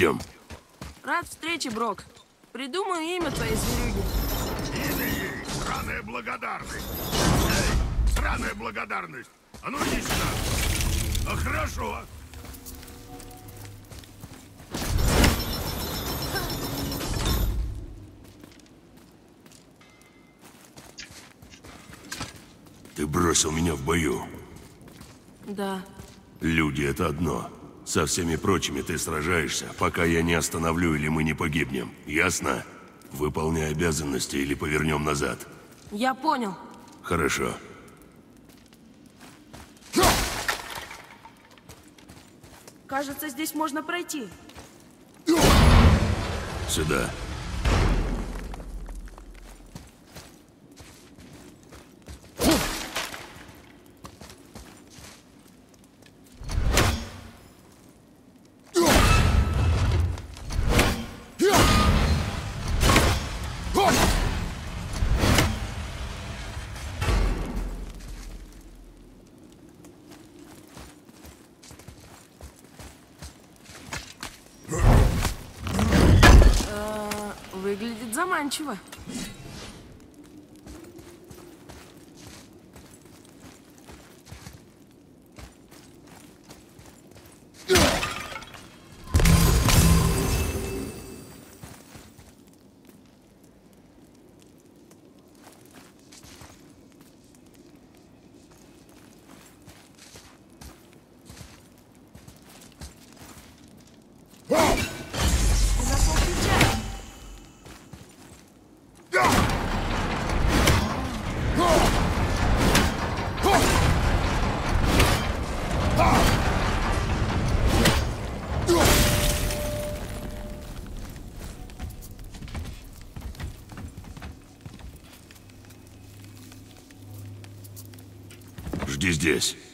Идем. Рад встрече, Брок. Придумаю имя твоей зверюги. Имя ей — сраная благодарность. Эй, сраная благодарность. А ну иди сюда. А хорошо. Ты бросил меня в бою. Да. Люди — это одно. Со всеми прочими ты сражаешься, пока я не остановлю или мы не погибнем. Ясно? Выполняй обязанности или повернем назад. Я понял. Хорошо. Кажется, здесь можно пройти. Сюда. Заманчиво. Жди здесь. Смотри,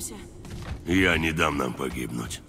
выберемся. Я не дам нам погибнуть.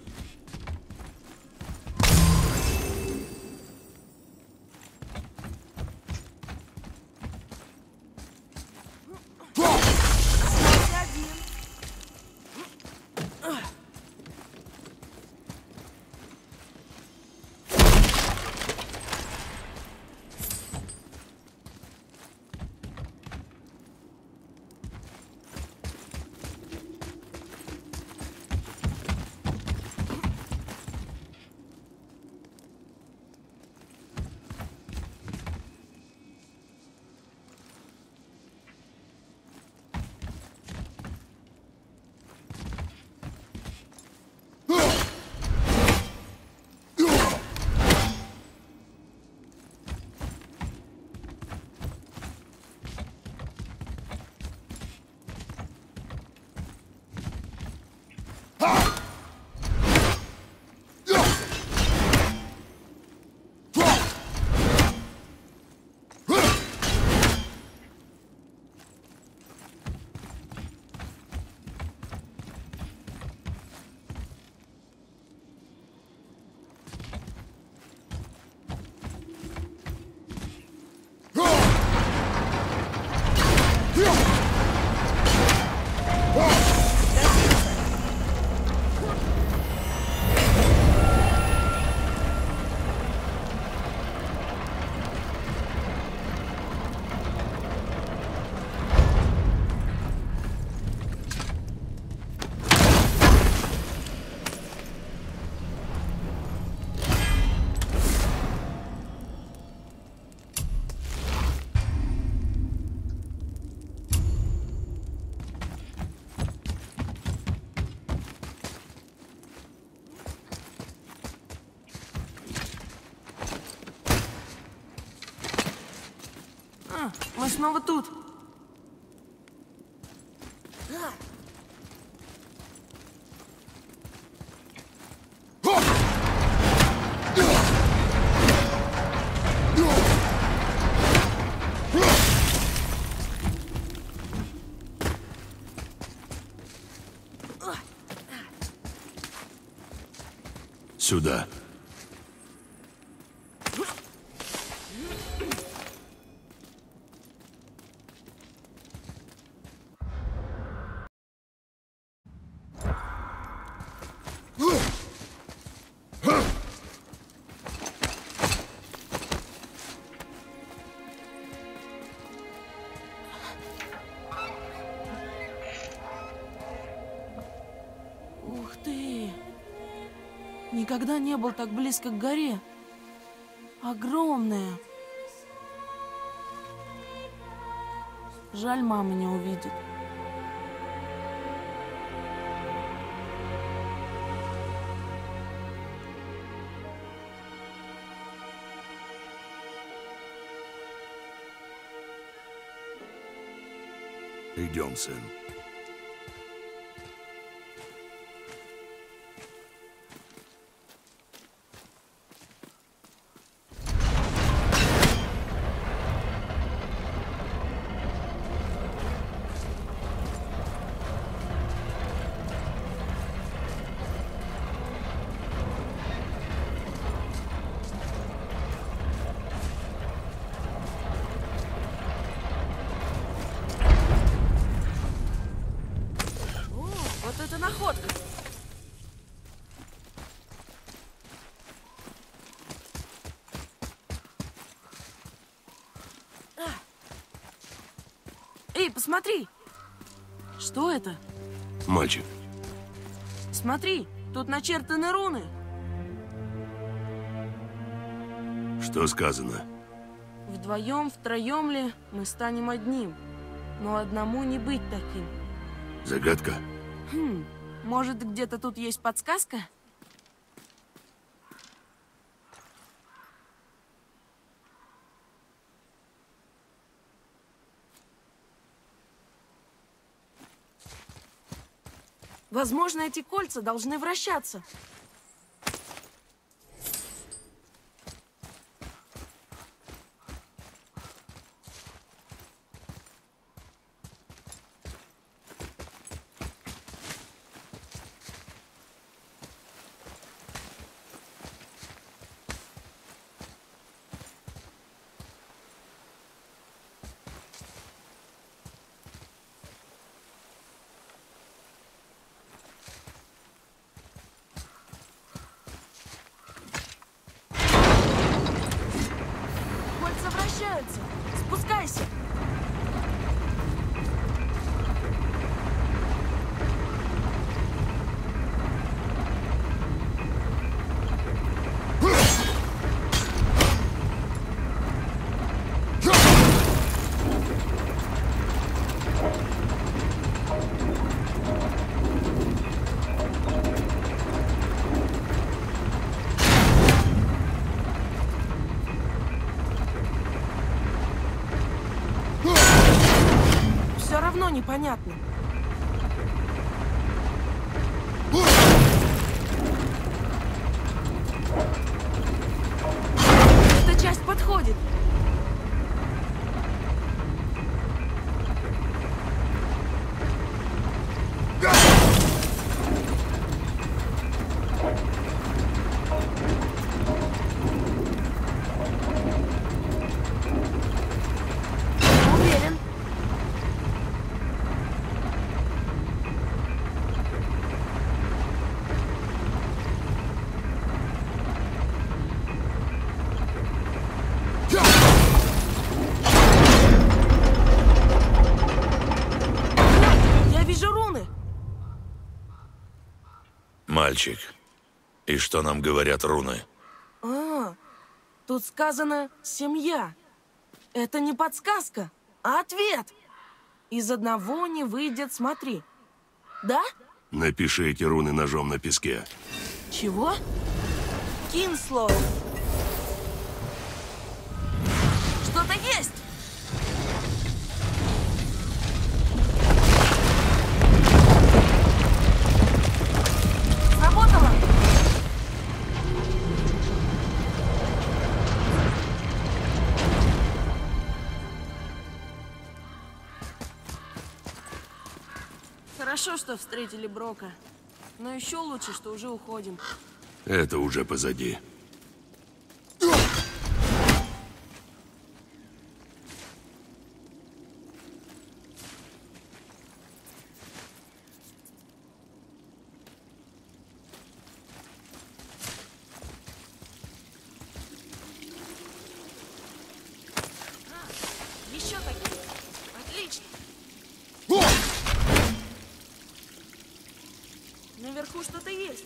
Снова тут. Сюда. Никогда не был так близко к горе. Огромная. Жаль, мама не увидит. Идем, сын. Эй, посмотри! Что это? Мальчик, Смотри, тут начертаны руны. что сказано? Вдвоем, втроем ли мы станем одним. Но одному не быть таким. Загадка? Хм, может, где-то тут есть подсказка? Возможно, эти кольца должны вращаться. равно непонятно. И что нам говорят руны? А, тут сказано «семья». Это не подсказка, а ответ. Из одного не выйдет, смотри. Да? Напиши эти руны ножом на песке. Чего? Кинслоу. Что-то есть! Сработало! Хорошо, что встретили Брока. Но еще лучше, что уже уходим. Это уже позади. Еще такие. Отлично. Наверху что-то есть.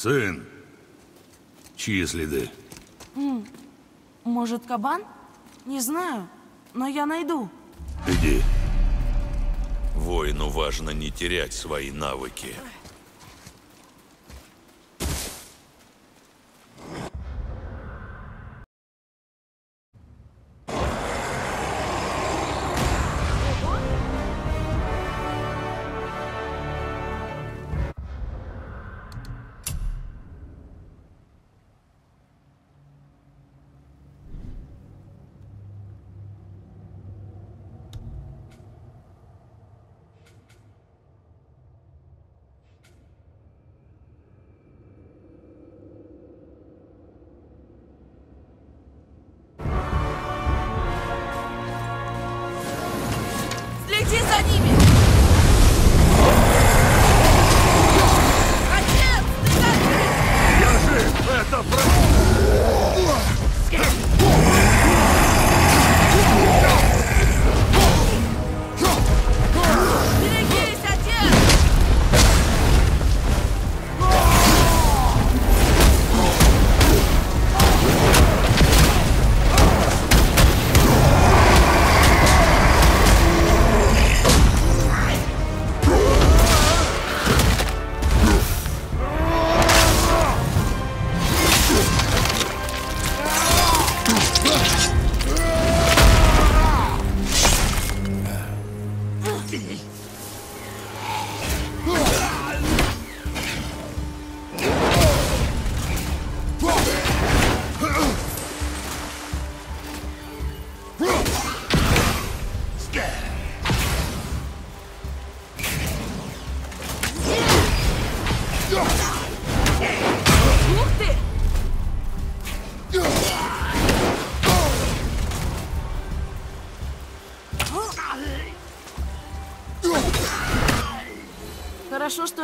Сын, чьи следы? Может, кабан? Не знаю, но я найду. Иди. Воину важно не терять свои навыки.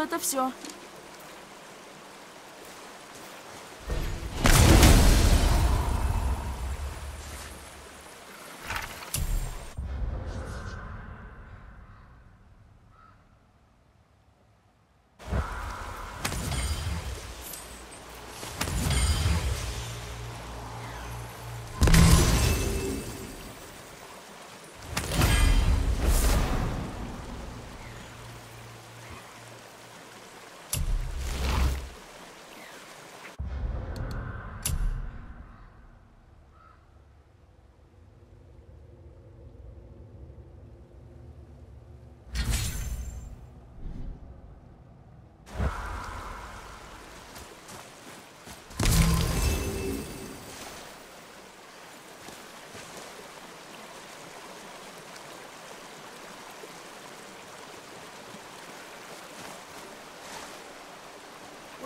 Это все.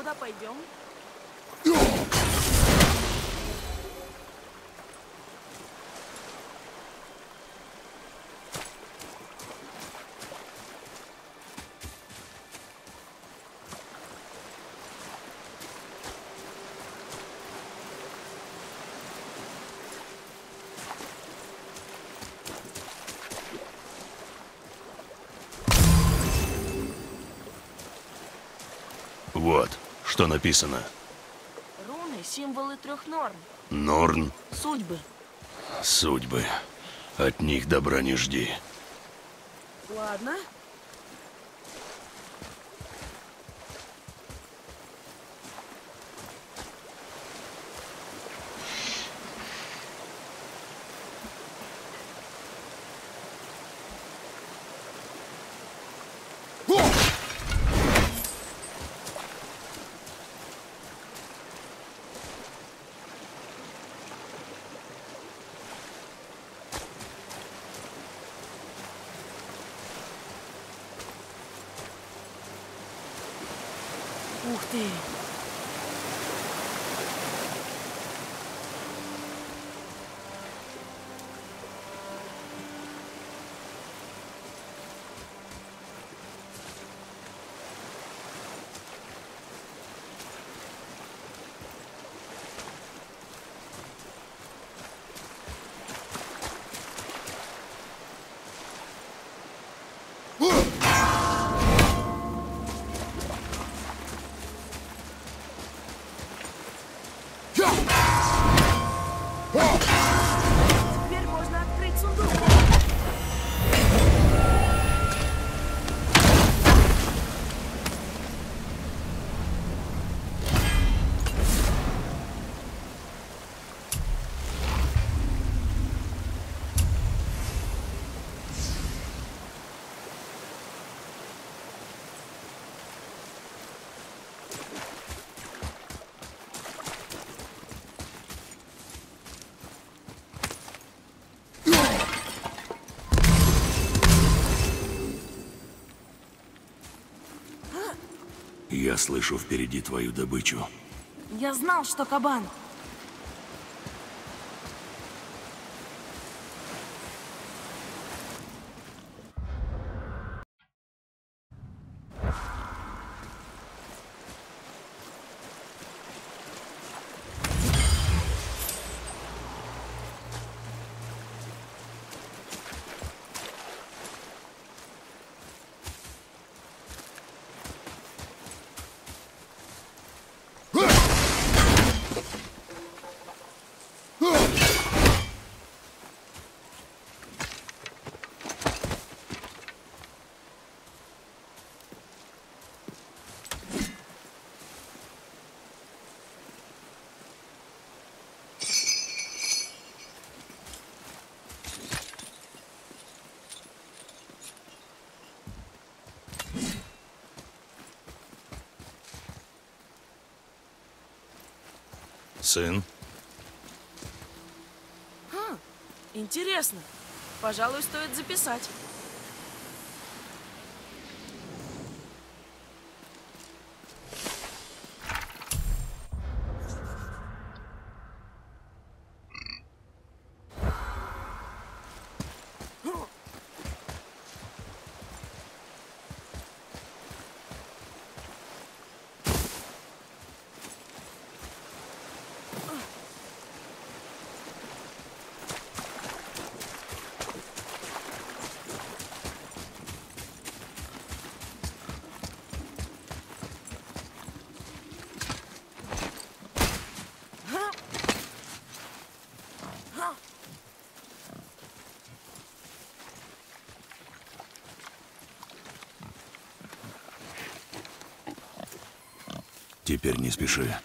Куда пойдем? Вот, что написано. Руны — символы трех норм. Норн, Судьбы. судьбы. От них добра не жди. Ладно. Ух слышу впереди твою добычу. Я знал, что кабан. Сын, Интересно. Пожалуй, стоит записать. Теперь не спеши.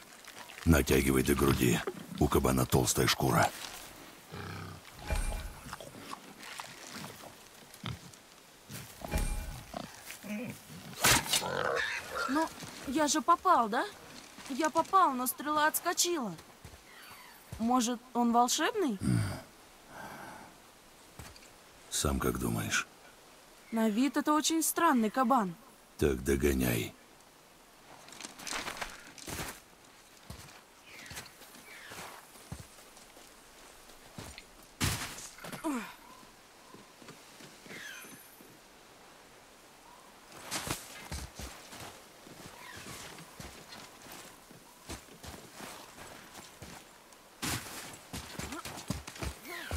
Натягивай до груди. У кабана толстая шкура. Ну, я же попал, да? Я попал, но стрела отскочила. Может, он волшебный? Сам как думаешь? На вид это очень странный кабан. Так догоняй.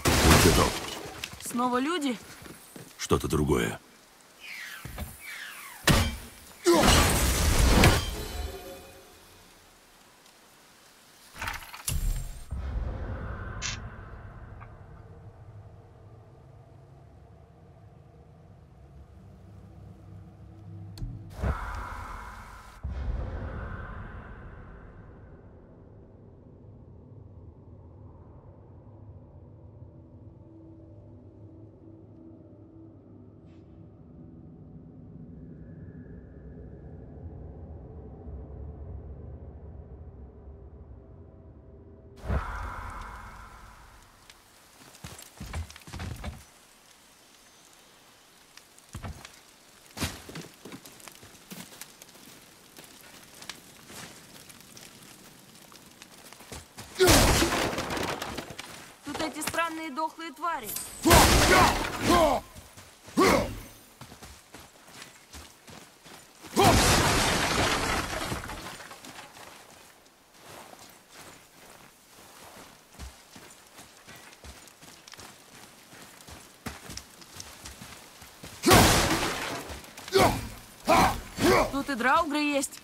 Будь готов. Снова люди? Что-то другое. Тут эти странные дохлые твари. Тут и драугры есть.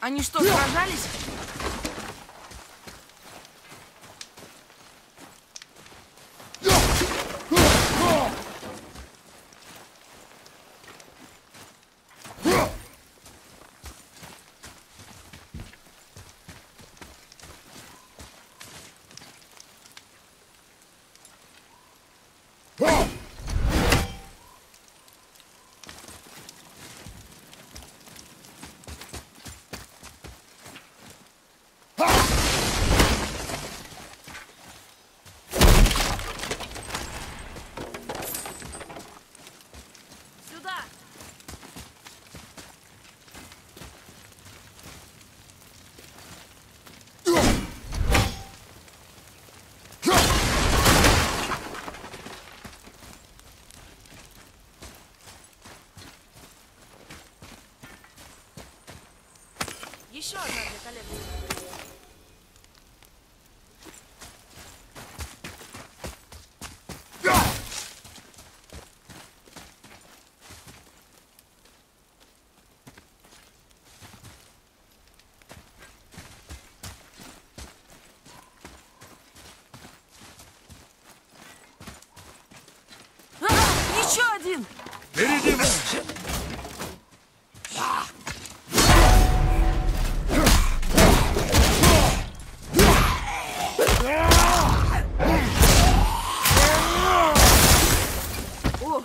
Они что, сражались? Сюда! Еще одна для коллекции. А, еще один!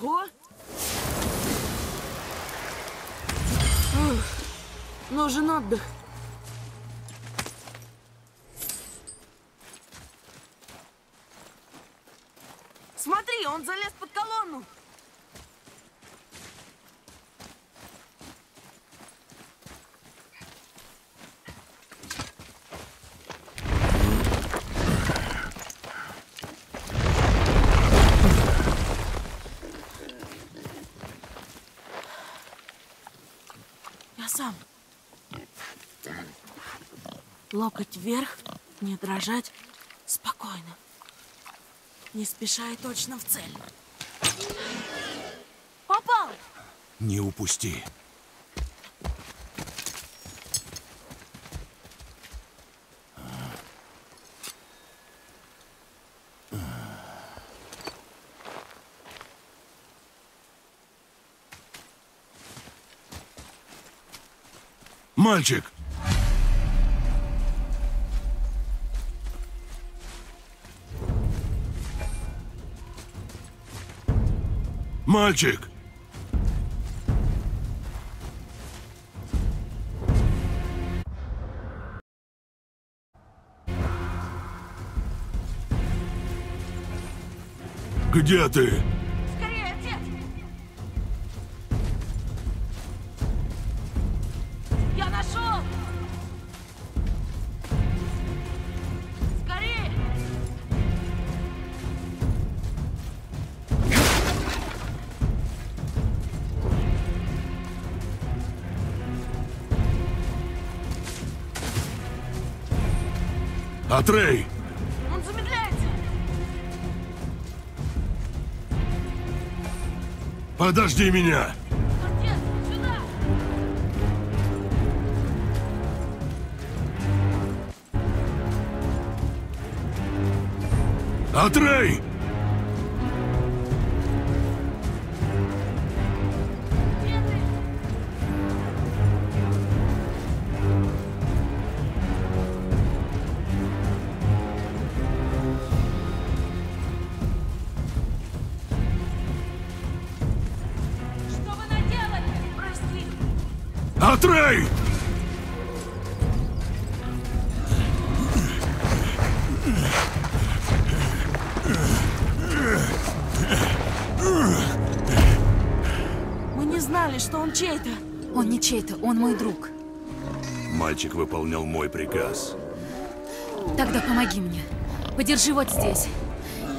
Ого! Ух, нужен отдых. Смотри, он залез под колонну. Я сам. Локоть вверх, не дрожать, спокойно. Не спеша и точно в цель. Попал! Не упусти. Мальчик! Мальчик! Где ты? Атрей! Он замедляется! Подожди меня! Сюда! Атрей! Чей-то, он мой друг. Мальчик выполнял мой приказ. Тогда помоги мне. Подержи вот здесь.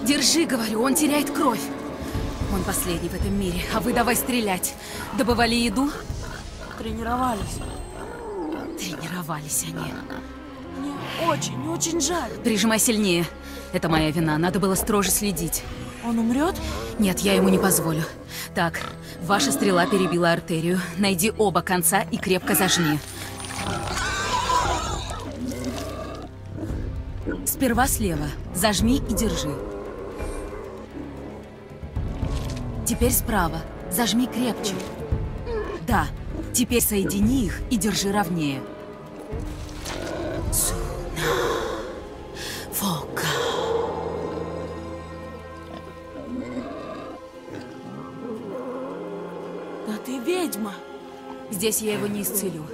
Держи, говорю, он теряет кровь. Он последний в этом мире, а вы давай стрелять. Добывали еду? Тренировались. Тренировались они. Мне очень, очень жаль. Прижимай сильнее. Это моя вина, надо было строже следить. Он умрет? Нет, я ему не позволю. Так, ваша стрела перебила артерию. Найди оба конца и крепко зажми. Сперва слева. Зажми и держи. Теперь справа. Зажми крепче. Да. Теперь соедини их и держи ровнее. Ведьма. Здесь я его не исцелю.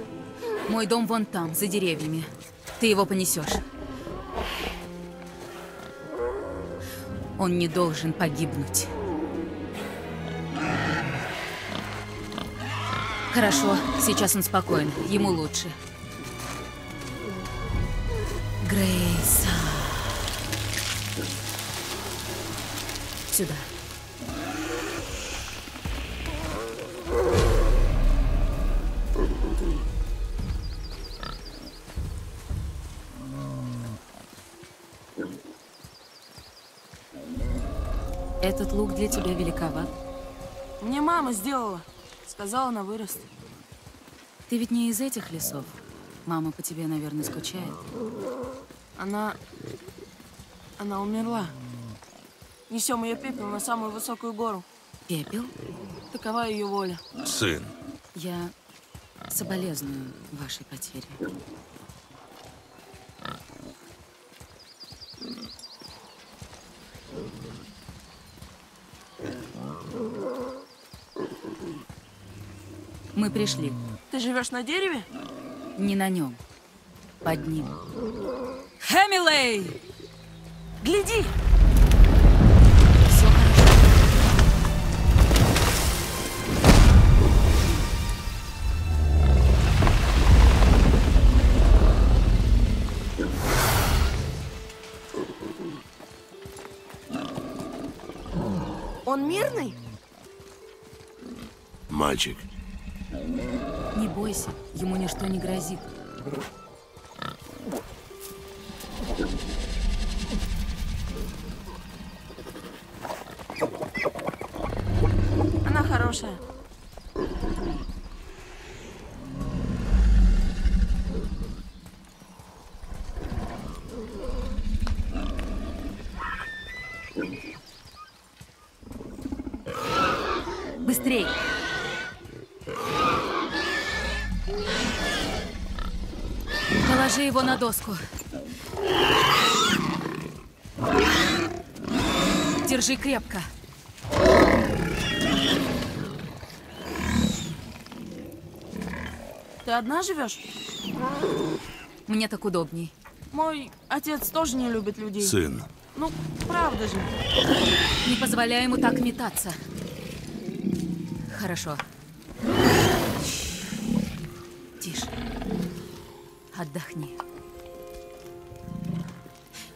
Мой дом вон там, за деревьями. Ты его понесешь. Он не должен погибнуть. Хорошо, сейчас он спокоен. Ему лучше. Для тебя великоват. Мне мама сделала. Сказала на вырост. Ты ведь не из этих лесов. Мама по тебе, наверное, скучает. Она... Она умерла. Несем ее пепел на самую высокую гору. Пепел? Такова ее воля. Сын, Я соболезную вашей потере. Мы пришли. Ты живешь на дереве? Не на нем. Под ним. Хэмилей! Гляди! Все хорошо. Он мирный? Мальчик, Не бойся, ему ничто не грозит. его на доску. Держи крепко. Ты одна живешь? Мне так удобней. Мой отец тоже не любит людей. Сын. Ну, правда же. Не позволяй ему так метаться. Хорошо. Отдохни.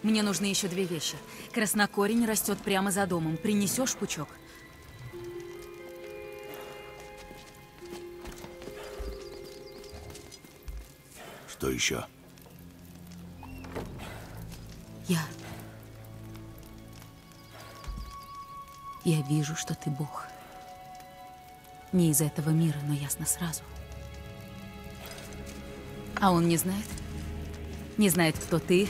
Мне нужны еще две вещи. Краснокорень растет прямо за домом. Принесешь пучок? что еще? Я... Я вижу, что ты Бог. Не из этого мира, но ясно сразу. А он не знает? Не знает, кто ты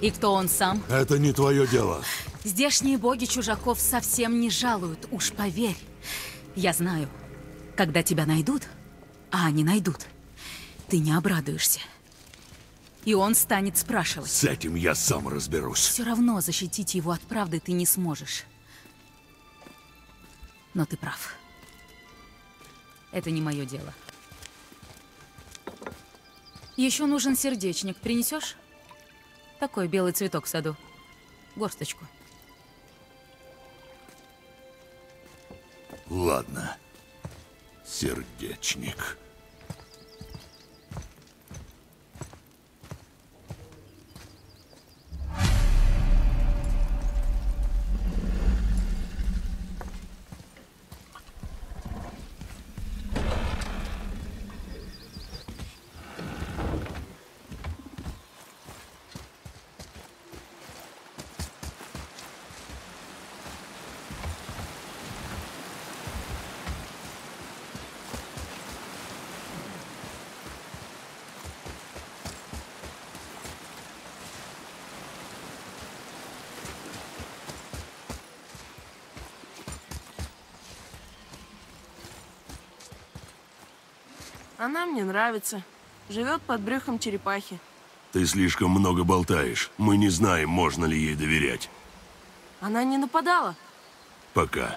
и кто он сам? Это не твое дело. Здешние боги чужаков совсем не жалуют, уж поверь. Я знаю, когда тебя найдут, а они найдут, ты не обрадуешься. И он станет спрашивать. С этим я сам разберусь. Все равно защитить его от правды ты не сможешь. Но ты прав. Это не мое дело. Еще нужен сердечник. Принесешь? Такой белый цветок в саду. Горсточку. Ладно. Сердечник. Она мне нравится. Живет под брюхом черепахи. Ты слишком много болтаешь. Мы не знаем, можно ли ей доверять. Она не нападала. Пока.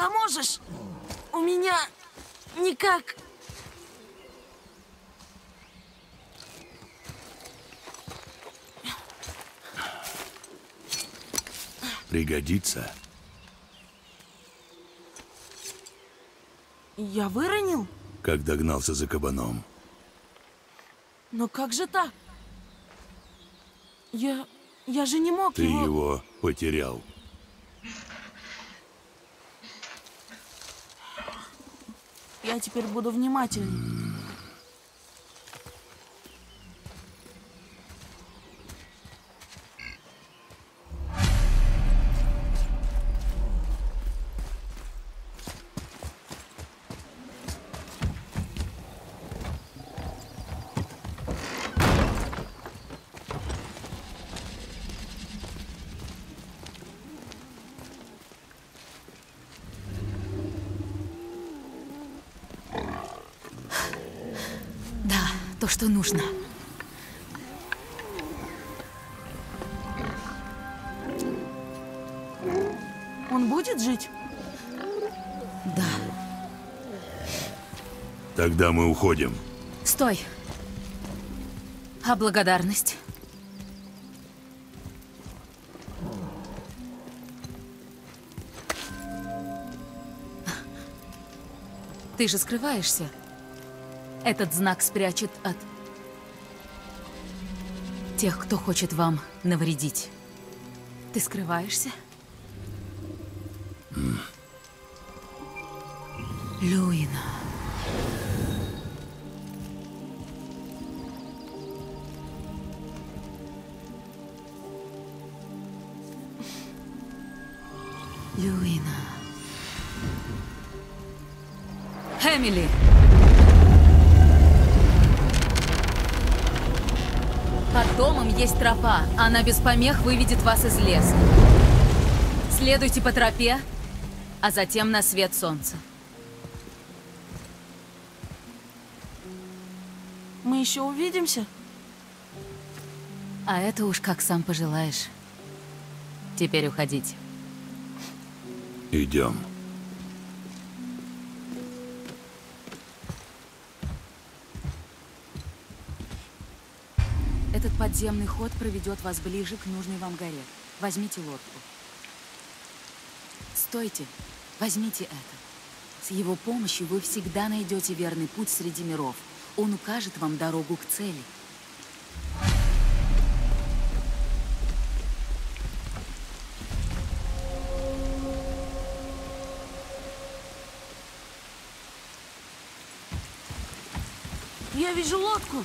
Поможешь? У меня никак... Пригодится. Я выронил? Как догнался за кабаном. Но как же так? Я... Я же не мог Ты его... его потерял. Я теперь буду внимательней. Что нужно. Он будет жить? Да. Тогда мы уходим. Стой. А благодарность? Ты же скрываешься. Этот знак спрячет от тех, кто хочет вам навредить. Ты скрываешься? Mm. Люина. Есть тропа. Она без помех выведет вас из леса. Следуйте по тропе, а затем на свет солнца. Мы еще увидимся? А это уж как сам пожелаешь. Теперь уходите. Идем. Подземный ход проведет вас ближе к нужной вам горе. Возьмите лодку. Стойте. Возьмите это. С его помощью вы всегда найдете верный путь среди миров. Он укажет вам дорогу к цели. Я вижу лодку.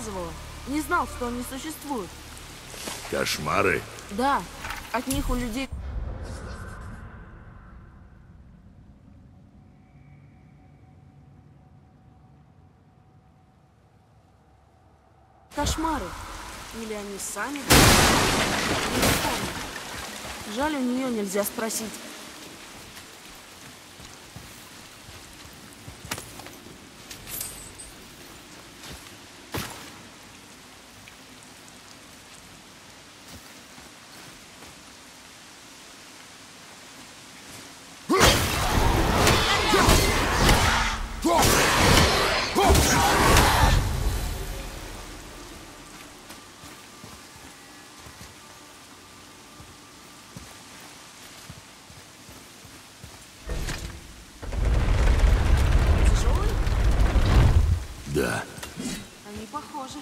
Рассказывала. Не знал, что они существуют. Кошмары? Да, от них у людей кошмары. Или они сами? Не помню. Жаль, у нее нельзя спросить. Тяжелый? Да. Они похожи.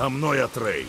За мной, Атрей.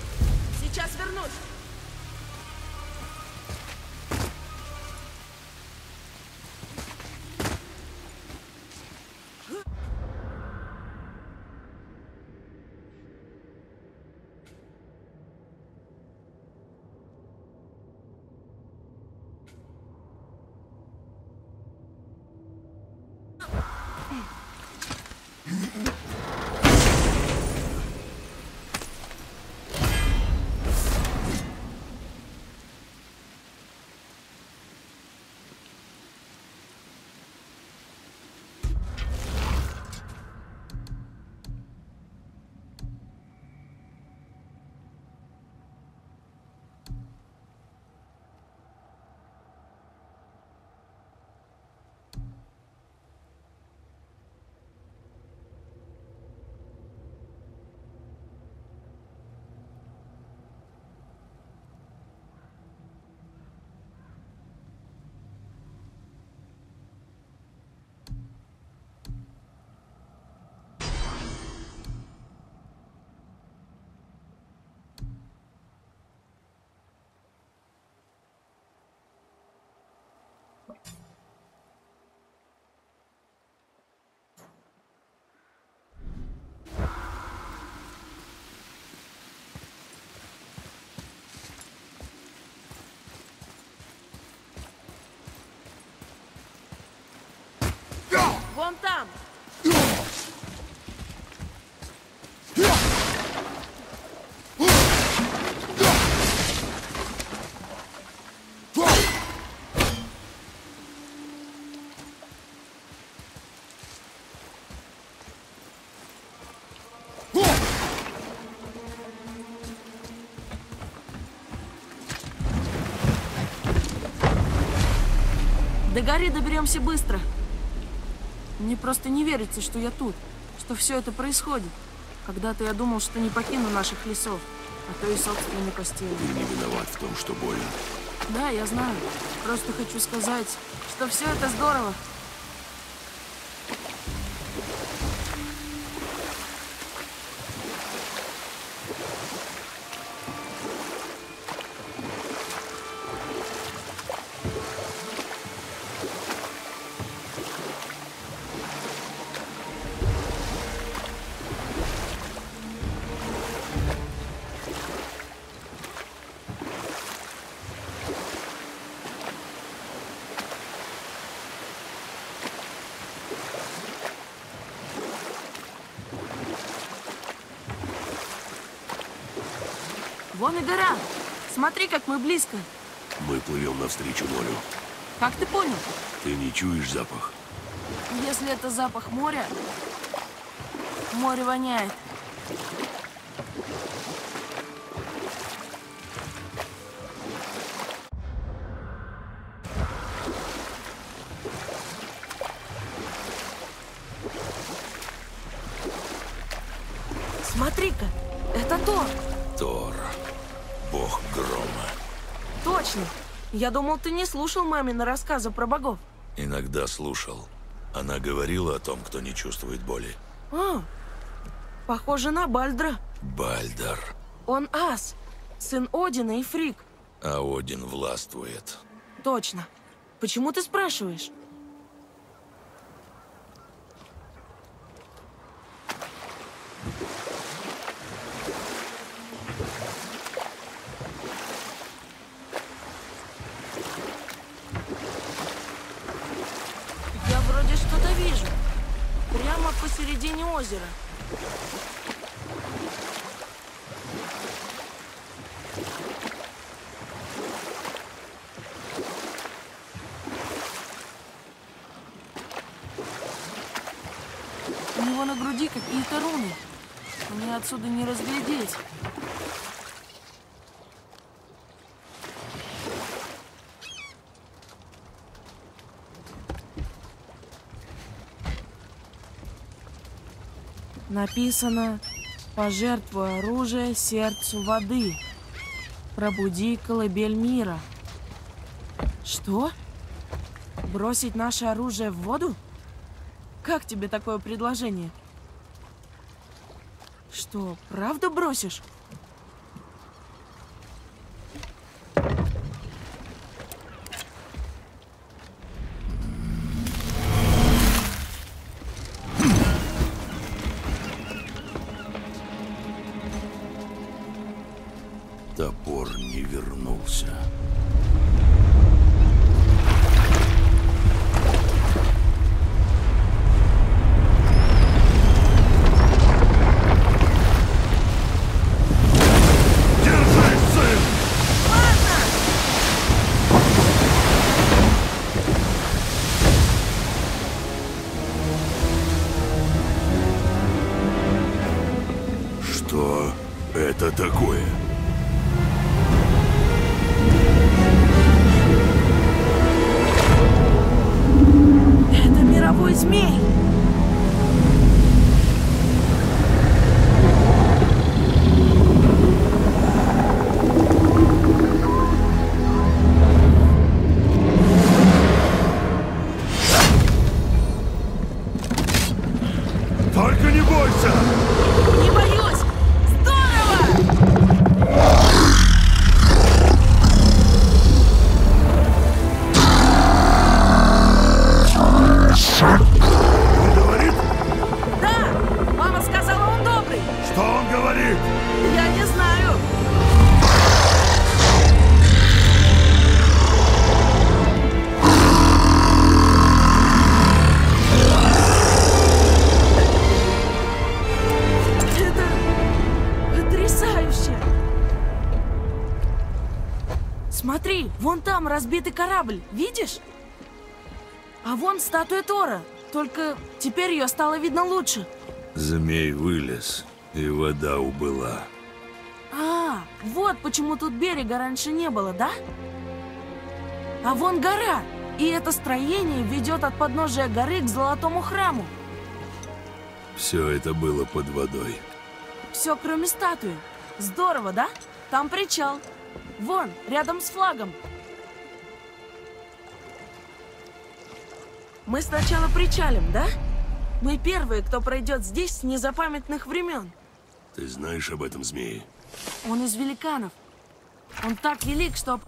Вон там! До горы доберемся быстро. Мне просто не верится, что я тут, что все это происходит. Когда-то я думал, что не покину наших лесов, а то и собственной постели. Ты не виноват в том, что болен. Да, я знаю. Просто хочу сказать, что все это здорово. Смотри, как мы близко. Мы плывем навстречу морю. Как ты понял? Ты не чуешь запах? Если это запах моря, море воняет. Я думал, ты не слушал мамины рассказы про богов. Иногда слушал. Она говорила о том, кто не чувствует боли. А, похоже на Бальдра. Бальдар. Он ас, сын Одина и Фрик. А Один властвует. Точно. Почему ты спрашиваешь? Я вроде что-то вижу. Прямо посередине озера. У него на груди какие-то руны. Мне отсюда не разглядеть. Написано «Пожертвуй оружие сердцу воды, пробуди колыбель мира». Что? Бросить наше оружие в воду? Как тебе такое предложение? Что, правда бросишь? Смотри, вон там разбитый корабль, видишь? А вон статуя Тора, только теперь ее стало видно лучше. Змей вылез, и вода убыла. А, вот почему тут берега раньше не было, да? А вон гора, и это строение ведет от подножия горы к золотому храму. Все это было под водой. Все, кроме статуи. Здорово, да? Там причал. Вон, рядом с флагом. Мы сначала причалим, да? Мы первые, кто пройдет здесь с незапамятных времен. Ты знаешь об этом змее? Он из великанов. Он так велик, что...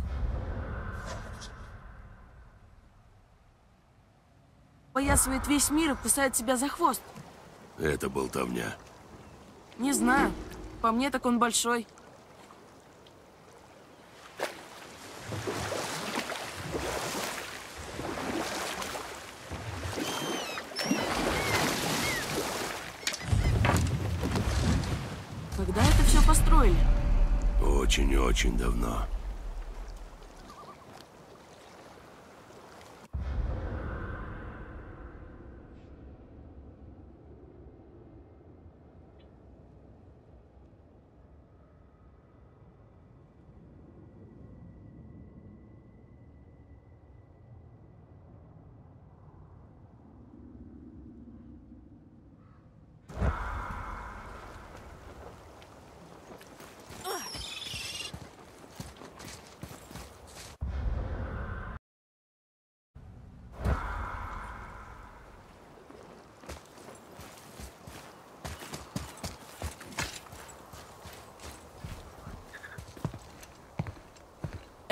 Поясывает весь мир и кусает себя за хвост. Это болтовня. Не знаю. По мне так он большой. Когда это все построили? Очень и очень давно.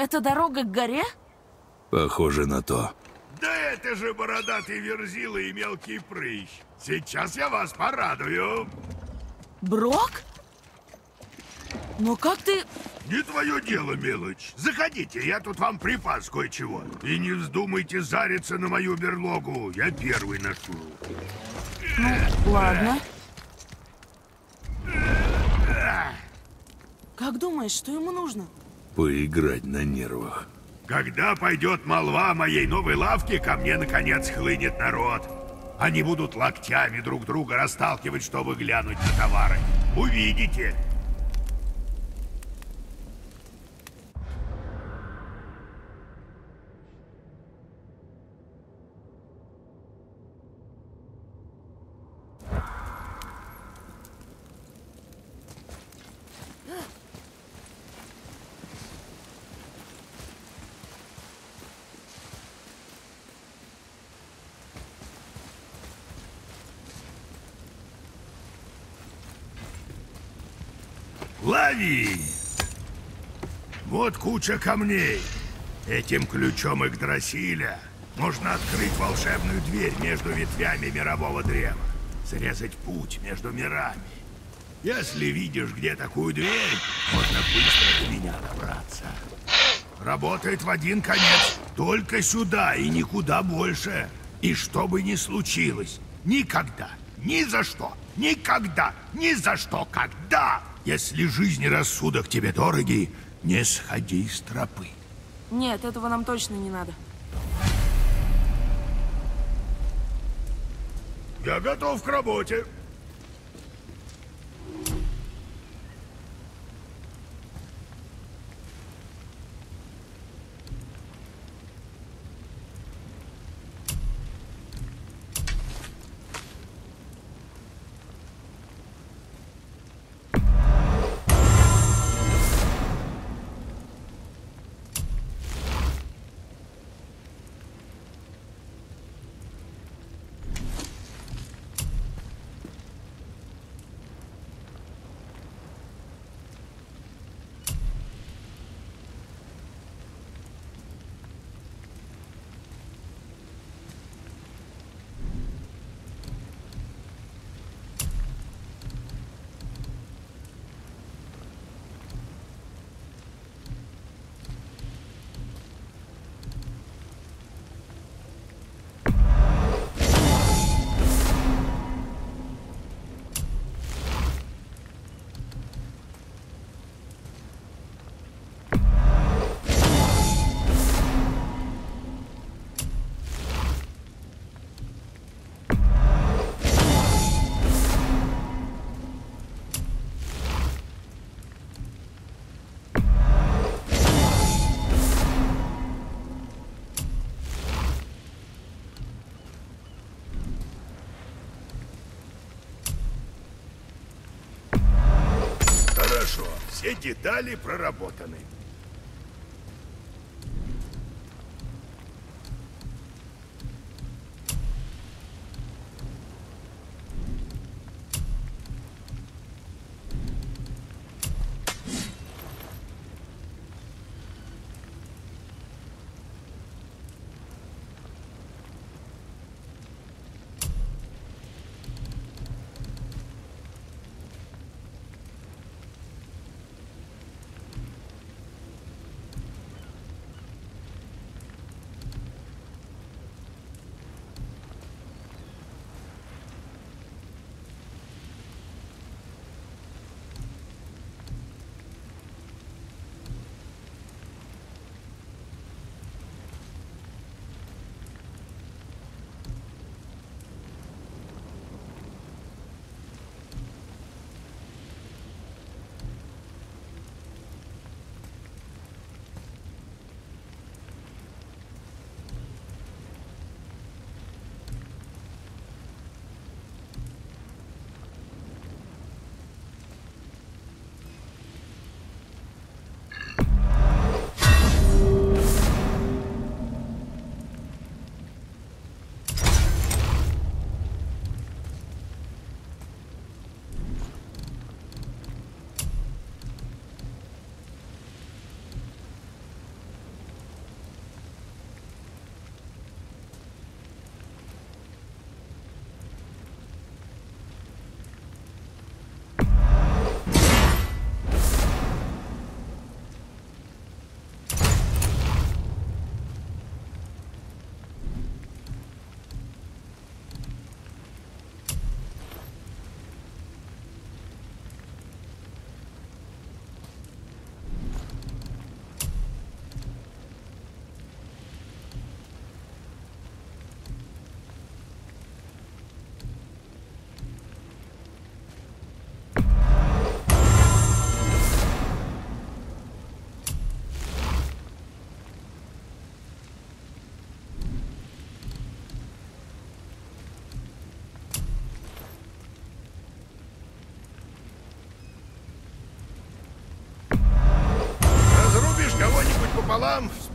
Это дорога к горе? Похоже на то. Да это же бородатый верзила и мелкий прыщ. Сейчас я вас порадую. Брок? Но как ты... Не твое дело, мелочь. Заходите, я тут вам припас кое-чего. И не вздумайте зариться на мою берлогу. Я первый ношу. Ну, ладно. Как думаешь, что ему нужно? Поиграть на нервах. Когда пойдет молва моей новой лавке, ко мне наконец хлынет народ. Они будут локтями друг друга расталкивать, чтобы глянуть на товары. Увидите. Вот куча камней. Этим ключом Игдрасиля можно открыть волшебную дверь между ветвями мирового древа. Срезать путь между мирами. Если видишь, где такую дверь, можно быстро до меня добраться. Работает в один конец. Только сюда и никуда больше. И что бы ни случилось, никогда, ни за что, никогда, ни за что, когда, если жизнь и рассудок тебе дороги, не сходи с тропы. Нет, этого нам точно не надо. Я готов к работе. Все детали проработаны.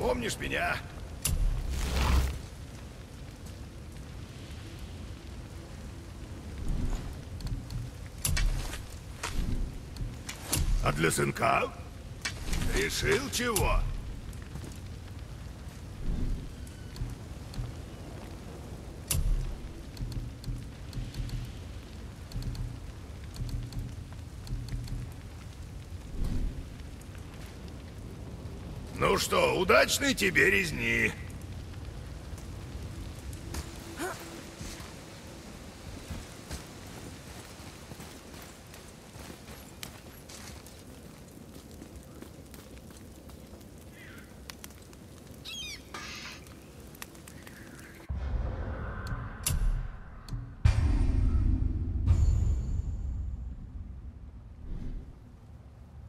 Вспомнишь меня. А для сынка? Решил чего? Ну что, удачной тебе резни.